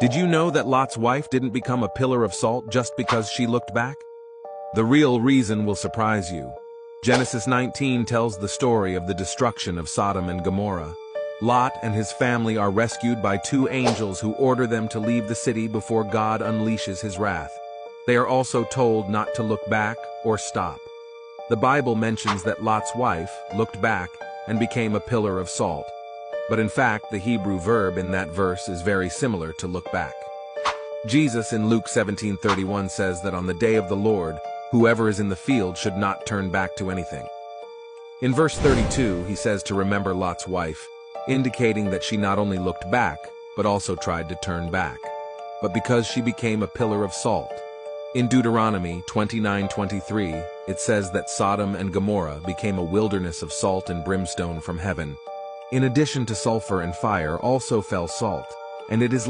Did you know that Lot's wife didn't become a pillar of salt just because she looked back? The real reason will surprise you. Genesis 19 tells the story of the destruction of Sodom and Gomorrah. Lot and his family are rescued by two angels who order them to leave the city before God unleashes his wrath. They are also told not to look back or stop. The Bible mentions that Lot's wife looked back and became a pillar of salt. But in fact, the Hebrew verb in that verse is very similar to look back. Jesus in Luke 17:31 says that on the day of the Lord, whoever is in the field should not turn back to anything. In verse 32, he says to remember Lot's wife, indicating that she not only looked back, but also tried to turn back. But because she became a pillar of salt. In Deuteronomy 29:23, it says that Sodom and Gomorrah became a wilderness of salt and brimstone from heaven. In addition to sulfur and fire also fell salt, and it is